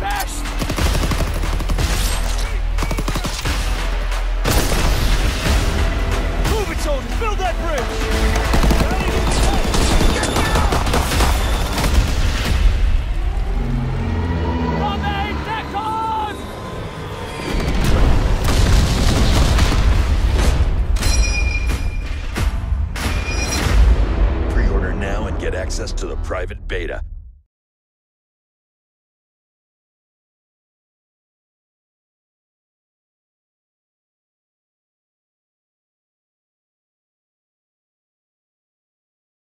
fast! Move it, soldiers! Build that bridge! Get access to the private beta